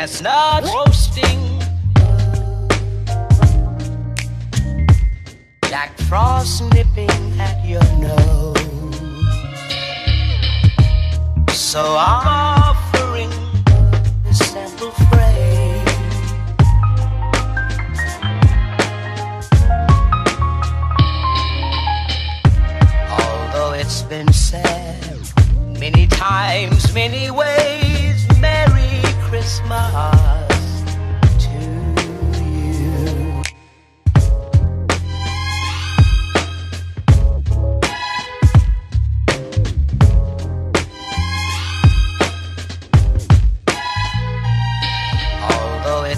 Chestnut roasting. Jack Frost nipping at your nose. So I'm offering this simple phrase. Although it's been said many times, many ways,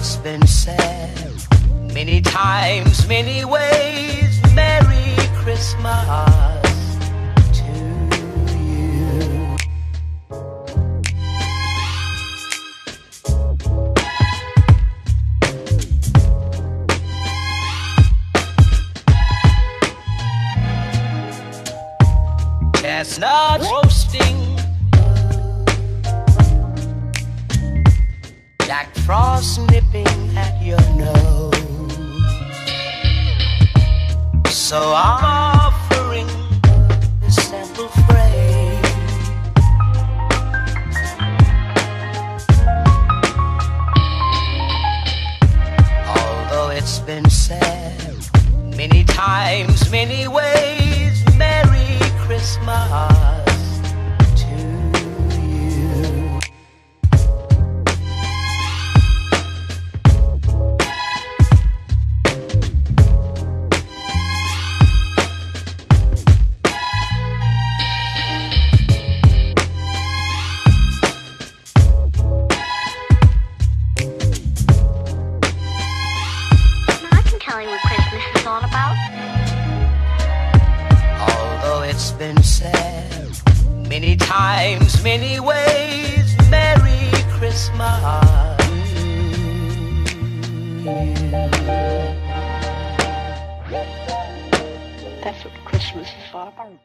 it's been said many times, many ways, Merry Christmas to you. Chestnut roasting. Frost nipping at your nose. So I'm I can tell you what Christmas is all about. Although it's been said many times, many ways, Merry Christmas. That's what Christmas is all about.